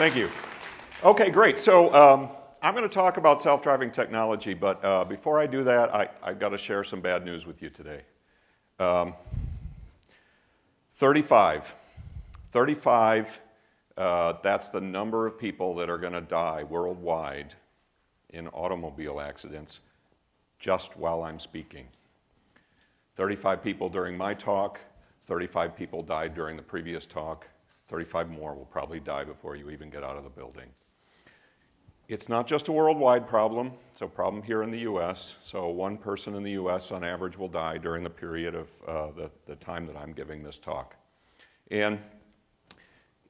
Thank you. Okay, great. So um, I'm going to talk about self-driving technology, but uh, before I do that, I, have got to share some bad news with you today. Um, 35. 35, uh, that's the number of people that are going to die worldwide in automobile accidents just while I'm speaking. 35 people during my talk, 35 people died during the previous talk, 35 more will probably die before you even get out of the building. It's not just a worldwide problem, it's a problem here in the US. So, one person in the US on average will die during the period of uh, the, the time that I'm giving this talk. And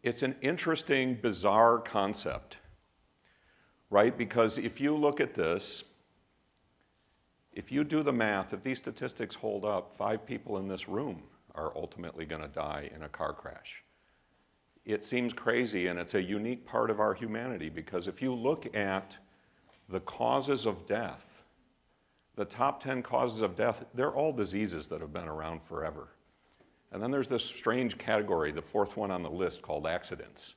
it's an interesting, bizarre concept, right? Because if you look at this, if you do the math, if these statistics hold up, five people in this room are ultimately going to die in a car crash. It seems crazy, and it's a unique part of our humanity because if you look at the causes of death, the top 10 causes of death, they're all diseases that have been around forever. And then there's this strange category, the fourth one on the list, called accidents.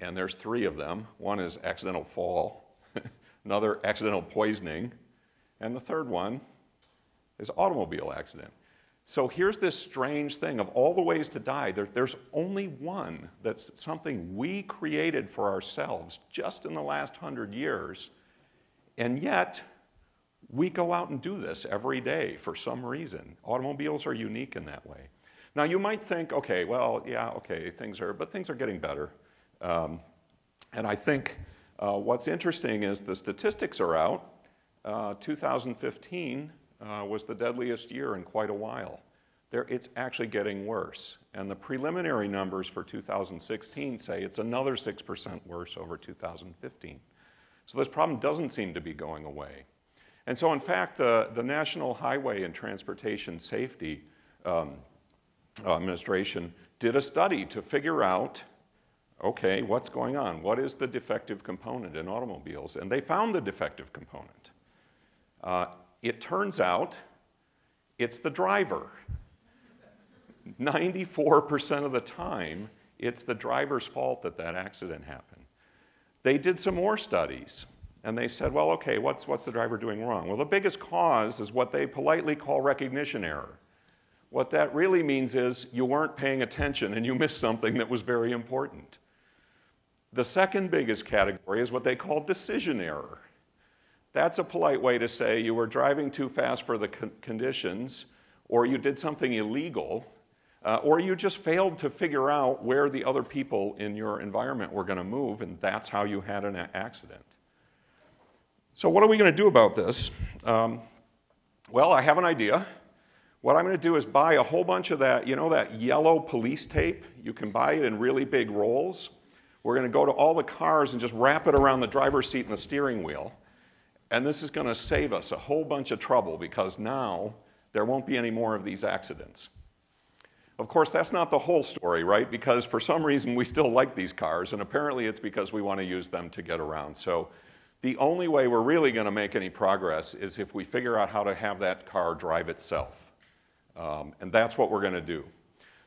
And there's three of them. One is accidental fall, another accidental poisoning, and the third one is automobile accident. So here's this strange thing of all the ways to die, there, there's only one that's something we created for ourselves just in the last hundred years, and yet we go out and do this every day for some reason. Automobiles are unique in that way. Now you might think, okay, well, yeah, okay, things are, but things are getting better. Um, and I think uh, what's interesting is the statistics are out. Uh, 2015 uh, was the deadliest year in quite a while. There, it's actually getting worse. And the preliminary numbers for 2016 say it's another 6% worse over 2015. So this problem doesn't seem to be going away. And so, in fact, the, the National Highway and Transportation Safety um, Administration did a study to figure out okay, what's going on? What is the defective component in automobiles? And they found the defective component. Uh, it turns out it's the driver. 94% of the time, it's the driver's fault that that accident happened. They did some more studies and they said, well, okay, what's, what's the driver doing wrong? Well, the biggest cause is what they politely call recognition error. What that really means is you weren't paying attention and you missed something that was very important. The second biggest category is what they call decision error. That's a polite way to say you were driving too fast for the con conditions, or you did something illegal, uh, or you just failed to figure out where the other people in your environment were going to move, and that's how you had an accident. So, what are we going to do about this? Um, well, I have an idea. What I'm going to do is buy a whole bunch of that, you know, that yellow police tape? You can buy it in really big rolls. We're going to go to all the cars and just wrap it around the driver's seat and the steering wheel. And this is going to save us a whole bunch of trouble because now there won't be any more of these accidents. Of course, that's not the whole story, right? Because for some reason we still like these cars, and apparently it's because we want to use them to get around. So the only way we're really going to make any progress is if we figure out how to have that car drive itself. Um, and that's what we're going to do.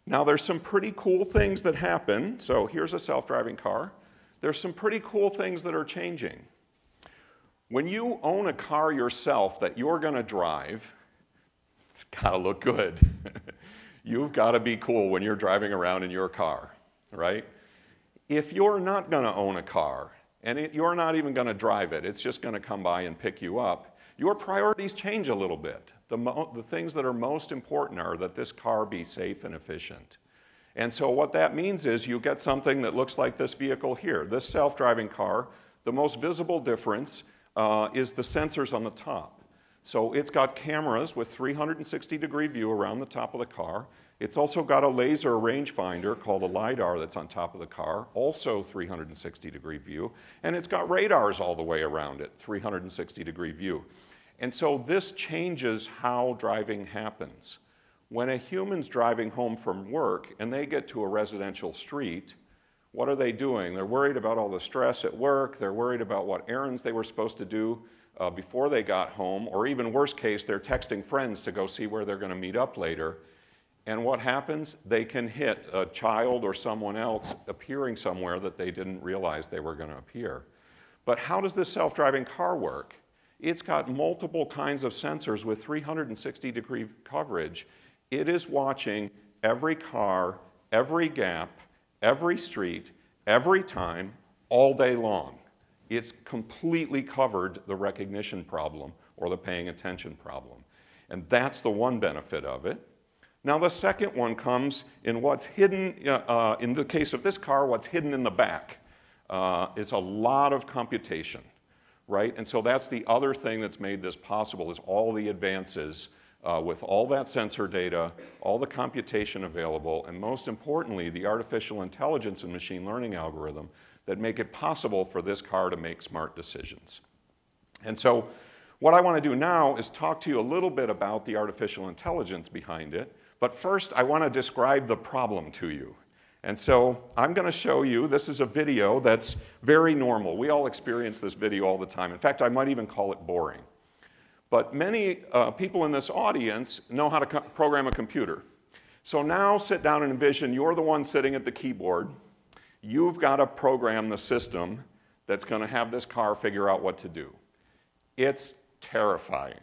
Now, there's some pretty cool things that happen. So here's a self-driving car. There's some pretty cool things that are changing. When you own a car yourself that you're going to drive, it's got to look good. You've got to be cool when you're driving around in your car, right? If you're not going to own a car and it, you're not even going to drive it, it's just going to come by and pick you up, your priorities change a little bit. The, the things that are most important are that this car be safe and efficient. And so what that means is you get something that looks like this vehicle here. This self-driving car, the most visible difference uh, is the sensors on the top. So it's got cameras with 360 degree view around the top of the car. It's also got a laser rangefinder called a LiDAR that's on top of the car, also 360 degree view. And it's got radars all the way around it, 360 degree view. And so this changes how driving happens. When a human's driving home from work and they get to a residential street, what are they doing? They're worried about all the stress at work. They're worried about what errands they were supposed to do uh, before they got home. Or even worst case, they're texting friends to go see where they're going to meet up later. And what happens? They can hit a child or someone else appearing somewhere that they didn't realize they were going to appear. But how does this self-driving car work? It's got multiple kinds of sensors with 360 degree coverage. It is watching every car, every gap, every street, every time, all day long. It's completely covered the recognition problem or the paying attention problem. And that's the one benefit of it. Now, the second one comes in what's hidden, uh, in the case of this car, what's hidden in the back uh, a lot of computation, right? And so that's the other thing that's made this possible is all the advances uh, with all that sensor data, all the computation available, and most importantly, the artificial intelligence and machine learning algorithm that make it possible for this car to make smart decisions. And so what I want to do now is talk to you a little bit about the artificial intelligence behind it, but first, I want to describe the problem to you. And so I'm going to show you, this is a video that's very normal. We all experience this video all the time. In fact, I might even call it boring. But many uh, people in this audience know how to program a computer. So now sit down and envision you're the one sitting at the keyboard. You've got to program the system that's going to have this car figure out what to do. It's terrifying.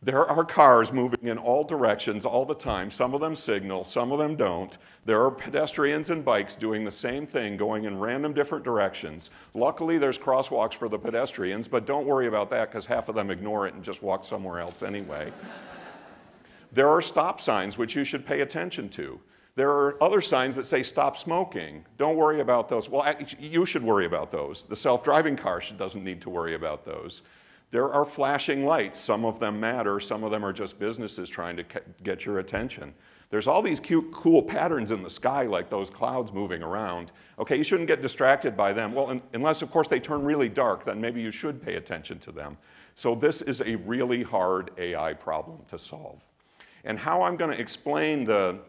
There are cars moving in all directions all the time. Some of them signal, some of them don't. There are pedestrians and bikes doing the same thing, going in random different directions. Luckily, there's crosswalks for the pedestrians, but don't worry about that because half of them ignore it and just walk somewhere else anyway. there are stop signs which you should pay attention to. There are other signs that say stop smoking. Don't worry about those. Well, you should worry about those. The self driving car doesn't need to worry about those. There are flashing lights. Some of them matter, some of them are just businesses trying to get your attention. There's all these cute, cool patterns in the sky, like those clouds moving around. Okay, you shouldn't get distracted by them. Well, unless, of course, they turn really dark, then maybe you should pay attention to them. So, this is a really hard AI problem to solve. And how I'm going to explain the,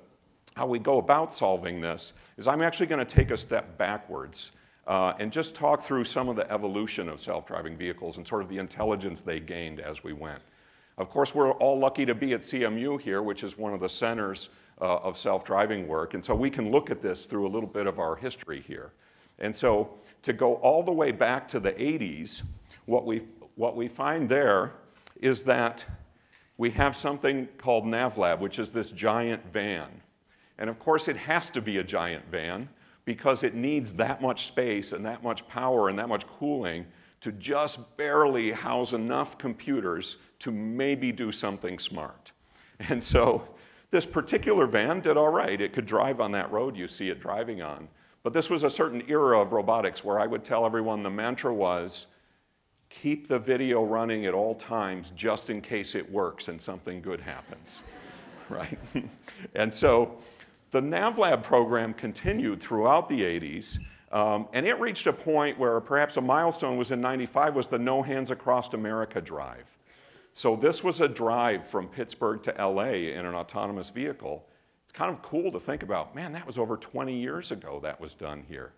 how we go about solving this is I'm actually going to take a step backwards uh, and just talk through some of the evolution of self-driving vehicles and sort of the intelligence they gained as we went. Of course, we're all lucky to be at CMU here, which is one of the centers uh, of self-driving work, and so we can look at this through a little bit of our history here. And so to go all the way back to the 80s, what we, what we find there is that we have something called NavLab, which is this giant van. And of course, it has to be a giant van because it needs that much space and that much power and that much cooling to just barely house enough computers to maybe do something smart. And so this particular van did all right. It could drive on that road you see it driving on. But this was a certain era of robotics where I would tell everyone the mantra was keep the video running at all times just in case it works and something good happens, right? and so the NavLab program continued throughout the 80s, um, and it reached a point where perhaps a milestone was in 95 was the No Hands Across America drive. So this was a drive from Pittsburgh to LA in an autonomous vehicle. It's kind of cool to think about, man, that was over 20 years ago that was done here.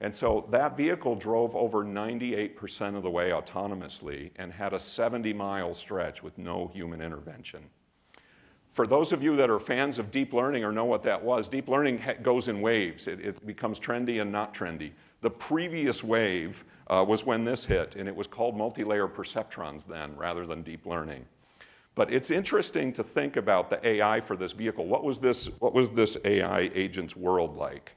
And so that vehicle drove over 98% of the way autonomously and had a 70 mile stretch with no human intervention. For those of you that are fans of deep learning or know what that was, deep learning goes in waves. It, it becomes trendy and not trendy. The previous wave uh, was when this hit, and it was called multi-layer perceptrons then rather than deep learning. But it's interesting to think about the AI for this vehicle. What was this, what was this AI agent's world like?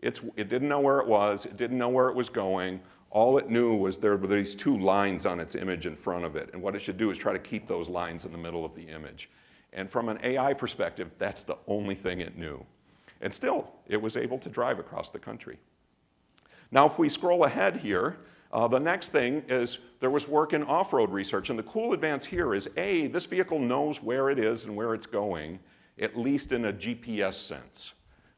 It's, it didn't know where it was, it didn't know where it was going. All it knew was there were these two lines on its image in front of it, and what it should do is try to keep those lines in the middle of the image. And from an AI perspective, that's the only thing it knew. And still, it was able to drive across the country. Now, if we scroll ahead here, uh, the next thing is there was work in off-road research. And the cool advance here is, A, this vehicle knows where it is and where it's going, at least in a GPS sense.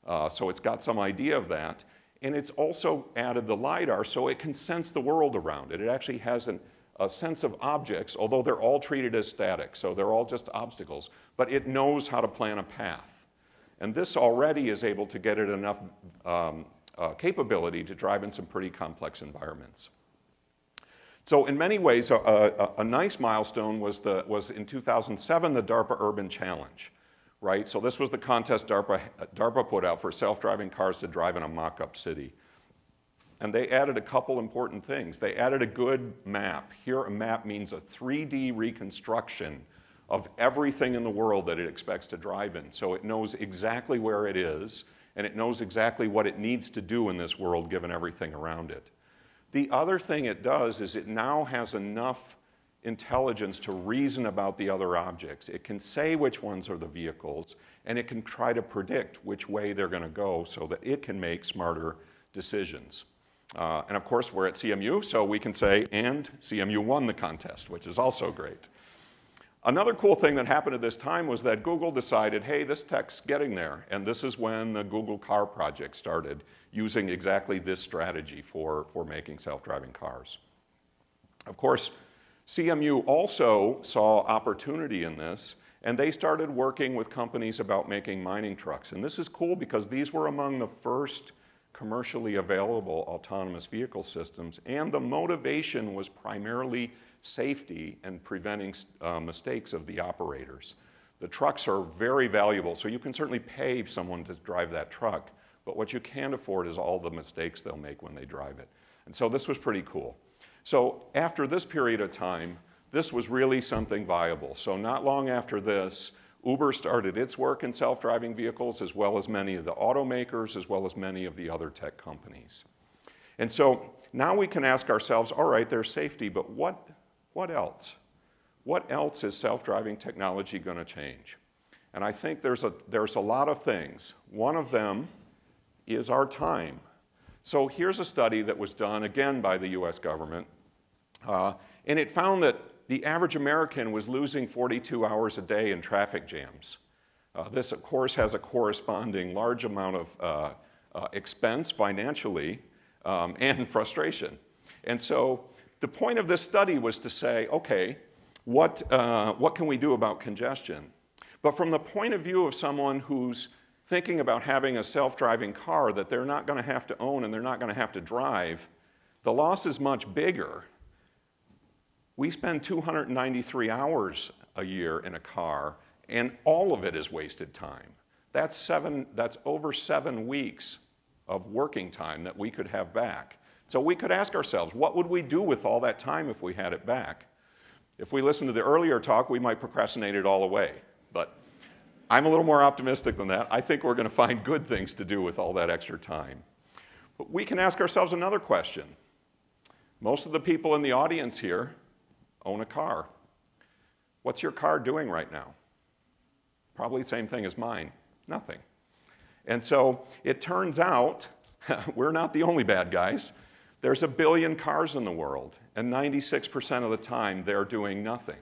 Uh, so it's got some idea of that. And it's also added the LiDAR so it can sense the world around it. It actually has an a sense of objects, although they're all treated as static, so they're all just obstacles, but it knows how to plan a path. And this already is able to get it enough um, uh, capability to drive in some pretty complex environments. So in many ways, a, a, a nice milestone was, the, was in 2007, the DARPA Urban Challenge, right? So this was the contest DARPA, DARPA put out for self-driving cars to drive in a mock-up city. And they added a couple important things. They added a good map. Here, a map means a 3D reconstruction of everything in the world that it expects to drive in. So it knows exactly where it is, and it knows exactly what it needs to do in this world given everything around it. The other thing it does is it now has enough intelligence to reason about the other objects. It can say which ones are the vehicles, and it can try to predict which way they're going to go so that it can make smarter decisions. Uh, and of course, we're at CMU, so we can say, and CMU won the contest, which is also great. Another cool thing that happened at this time was that Google decided, hey, this tech's getting there. And this is when the Google Car project started using exactly this strategy for, for making self-driving cars. Of course, CMU also saw opportunity in this, and they started working with companies about making mining trucks. And this is cool because these were among the first commercially available autonomous vehicle systems, and the motivation was primarily safety and preventing uh, mistakes of the operators. The trucks are very valuable, so you can certainly pay someone to drive that truck, but what you can't afford is all the mistakes they'll make when they drive it. And so this was pretty cool. So after this period of time, this was really something viable. So not long after this, Uber started its work in self-driving vehicles as well as many of the automakers as well as many of the other tech companies. And so now we can ask ourselves, all right, there's safety, but what, what else? What else is self-driving technology going to change? And I think there's a, there's a lot of things. One of them is our time. So here's a study that was done, again, by the US government, uh, and it found that the average American was losing 42 hours a day in traffic jams. Uh, this, of course, has a corresponding large amount of uh, uh, expense financially um, and frustration. And so the point of this study was to say, okay, what, uh, what can we do about congestion? But from the point of view of someone who's thinking about having a self-driving car that they're not going to have to own and they're not going to have to drive, the loss is much bigger we spend 293 hours a year in a car, and all of it is wasted time. That's, seven, that's over seven weeks of working time that we could have back. So we could ask ourselves, what would we do with all that time if we had it back? If we listened to the earlier talk, we might procrastinate it all away. But I'm a little more optimistic than that. I think we're going to find good things to do with all that extra time. But we can ask ourselves another question. Most of the people in the audience here own a car. What's your car doing right now? Probably the same thing as mine, nothing. And so it turns out we're not the only bad guys. There's a billion cars in the world, and 96% of the time they're doing nothing.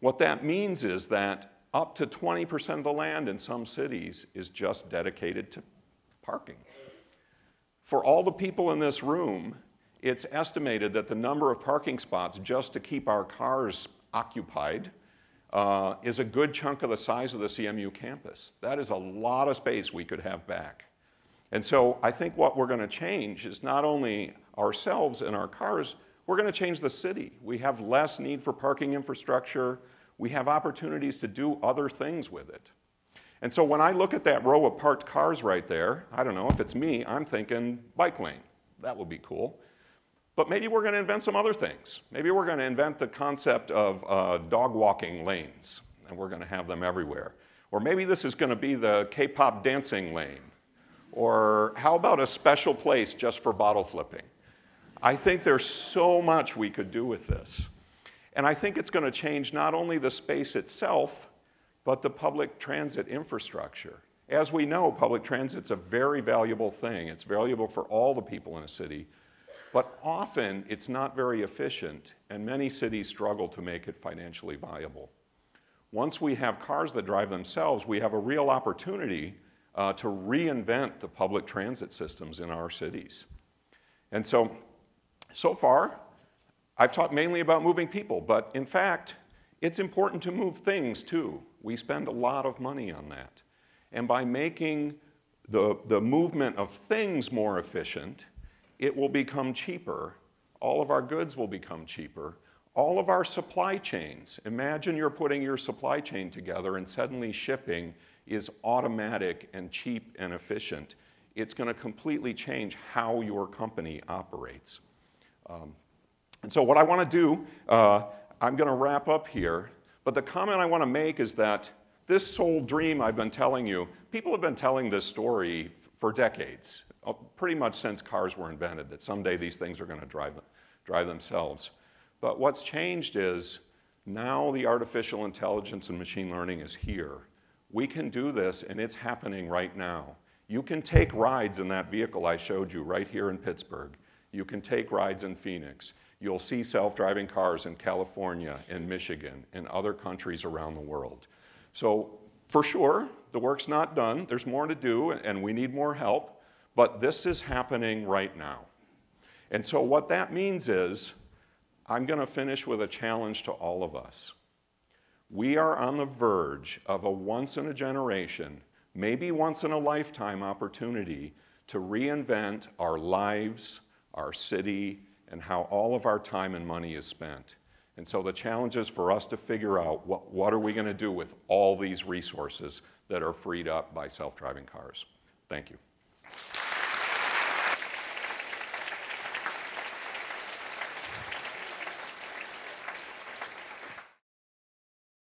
What that means is that up to 20% of the land in some cities is just dedicated to parking. For all the people in this room, it's estimated that the number of parking spots just to keep our cars occupied uh, is a good chunk of the size of the CMU campus. That is a lot of space we could have back. And so I think what we're going to change is not only ourselves and our cars, we're going to change the city. We have less need for parking infrastructure. We have opportunities to do other things with it. And so when I look at that row of parked cars right there, I don't know, if it's me, I'm thinking bike lane. That would be cool. But maybe we're going to invent some other things. Maybe we're going to invent the concept of uh, dog walking lanes, and we're going to have them everywhere. Or maybe this is going to be the K-pop dancing lane. Or how about a special place just for bottle flipping? I think there's so much we could do with this. And I think it's going to change not only the space itself, but the public transit infrastructure. As we know, public transit's a very valuable thing. It's valuable for all the people in a city, but often it's not very efficient, and many cities struggle to make it financially viable. Once we have cars that drive themselves, we have a real opportunity uh, to reinvent the public transit systems in our cities. And so, so far, I've talked mainly about moving people, but in fact, it's important to move things too. We spend a lot of money on that. And by making the, the movement of things more efficient, it will become cheaper. All of our goods will become cheaper. all of our supply chains. Imagine you're putting your supply chain together and suddenly shipping is automatic and cheap and efficient. It's going to completely change how your company operates. Um, and so, what I want to do, uh, I'm going to wrap up here, but the comment I want to make is that this soul dream I've been telling you, people have been telling this story for decades, uh, pretty much since cars were invented, that someday these things are going to drive, drive themselves. But what's changed is now the artificial intelligence and machine learning is here. We can do this, and it's happening right now. You can take rides in that vehicle I showed you right here in Pittsburgh. You can take rides in Phoenix. You'll see self-driving cars in California, in Michigan, in other countries around the world. So for sure, the work's not done. There's more to do, and we need more help. But this is happening right now. And so what that means is, I'm going to finish with a challenge to all of us. We are on the verge of a once in a generation, maybe once in a lifetime opportunity to reinvent our lives, our city, and how all of our time and money is spent. And so the challenge is for us to figure out what, what are we going to do with all these resources that are freed up by self-driving cars. Thank you.